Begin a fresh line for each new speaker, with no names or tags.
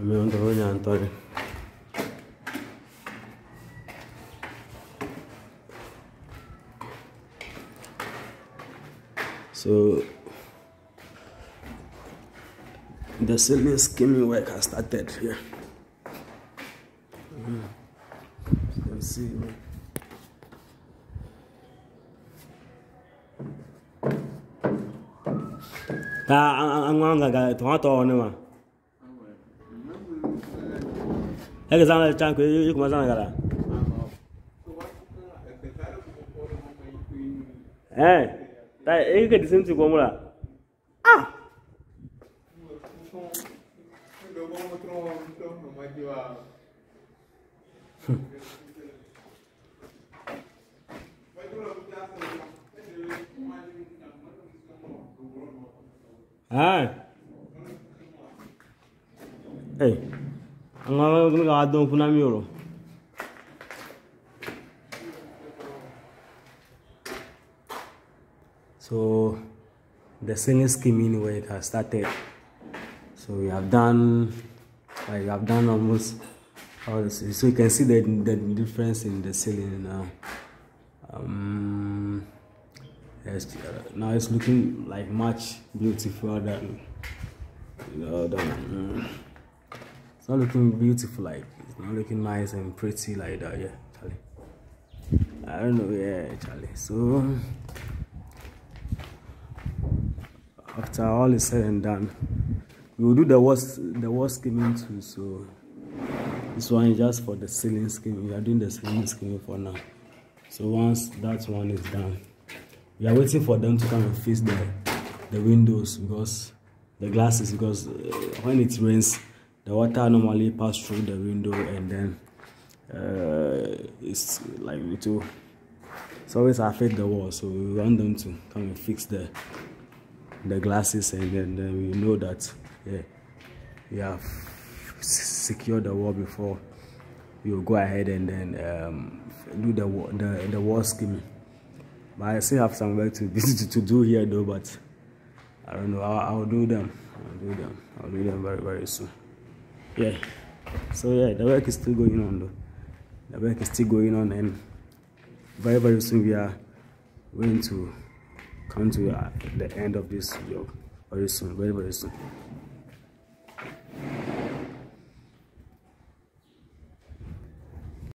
nyantore so the ceiling skimming work has started here mm. you can see man. ta an wanga ga tomato ne ma cái răng trang quý của răng này là? Eh tại ấy cái sim gì có mua là? À! À Hey. Po namin euro. So the singing skimming work has started. So we have done like have done almost all this. So you can see the the difference in the ceiling now. Um, yes, now it's looking like much beautiful than than, mm, it's not looking beautiful like it's not looking nice and pretty like that yeah charlie. I don't know yeah charlie. So after all is said and done we will do the worst the worst skimming too so this one is just for the ceiling skimming we are doing the ceiling skimming for now. So once that one is done we are waiting for them to come and fix the the windows because the glasses because uh, when it rains the water normally pass through the window and then uh, it's like it will it's always affect the wall so we want them to come and fix the the glasses and then, then we know that yeah we have secured the wall before we go ahead and then um, do the the the wall skimming. But I still have some work to to, to do here though but I don't know. I'll, I'll do them. I'll do them. I'll do them very very soon yeah. So yeah the work is still going on though. The work is still going on and very very soon we are going to come to uh, the end of this job. Very soon very very soon